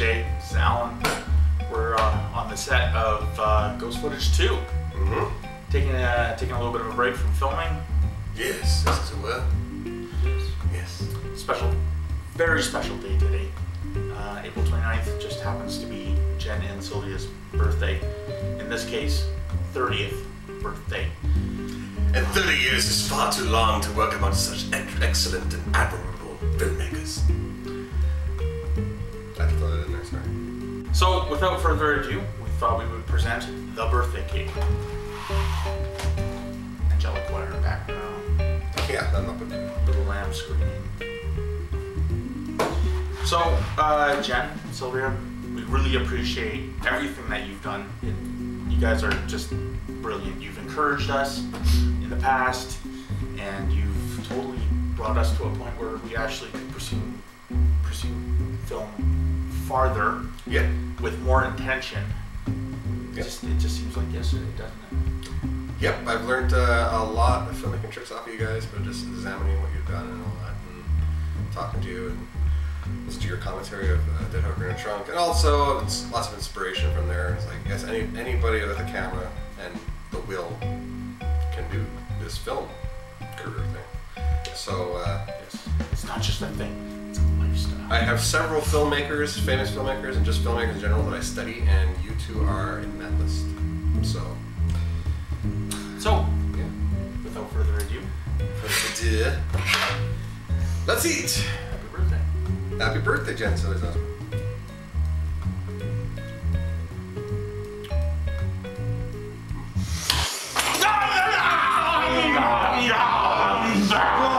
Is Alan. We're uh, on the set of uh, Ghost Footage 2. Mm-hmm. Taking a, taking a little bit of a break from filming. Yes, this is well. Yes. Special, very special day today. Uh, April 29th just happens to be Jen and Sylvia's birthday. In this case, 30th birthday. And 30 years is far too long to work among such excellent and admirable filmmakers. So, without further ado, we thought we would present the birthday cake. Angelic choir in background. Yeah, I'm up with little lamb screaming. So, uh, Jen, Sylvia, we really appreciate everything that you've done. You guys are just brilliant. You've encouraged us in the past, and you've totally brought us to a point where we actually could pursue pursue film farther Yeah. with more intention. It just it just seems like yesterday, doesn't it? Yep, I've learned uh, a lot of filmmaking tricks off of you guys, but just examining what you've done and all that, and talking to you and listen to your commentary of uh, Dead Hooker in a Trunk, and also it's lots of inspiration from there. It's like yes, any anybody with a camera and the will can do this film career thing. So uh, Yes. It's not just a thing; it's a lifestyle. I have several filmmakers, famous filmmakers, and just filmmakers in general that I study, and you two are in that list. So So, yeah. without further ado, Let's eat. happy birthday. Happy birthday, Jen. So is that. Yeah.